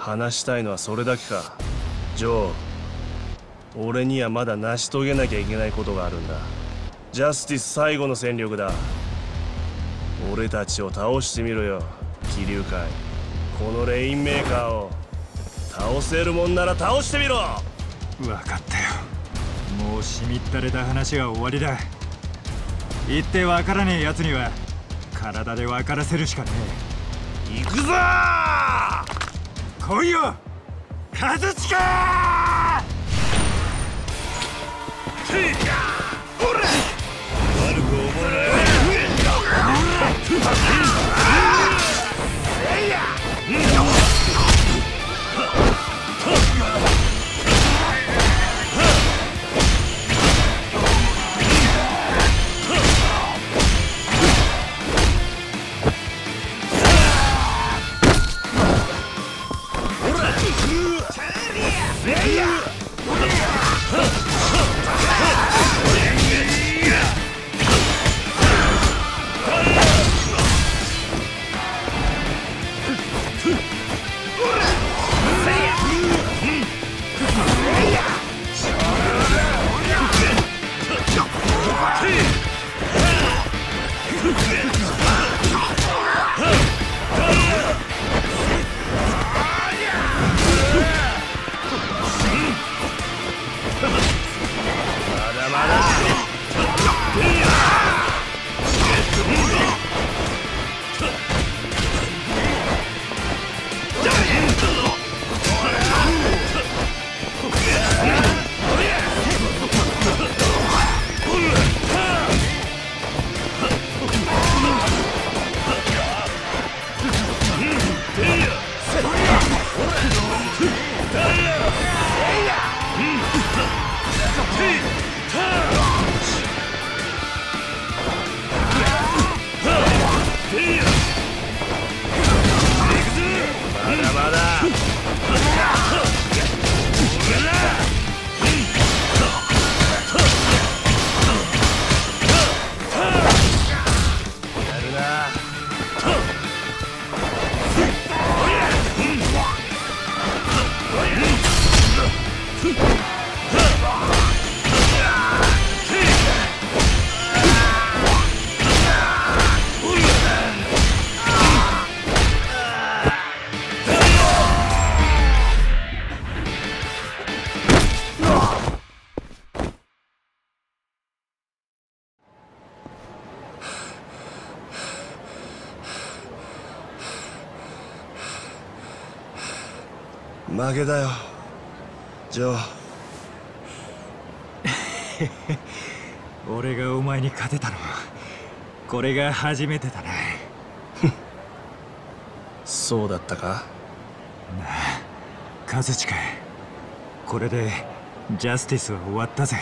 話したいのはそれだけか。ジョー俺にはまだ成し遂げなきゃいけないことがあるんだ。ジャスティス最後の戦力だ。俺たちを倒してみろよ気流会。このレインメーカーを。倒せるもんなら倒してみろ。分かったよ。もうしみったれた話は終わりだ。言って分からねえやつには体で分からせるしかねえ。行くぞ来いよカズ Yeah! 負けだよ。ジョー。俺がお前に勝てたのこれが初めてだな そうだったか？なあカズチカこれでジャスティスは終わったぜ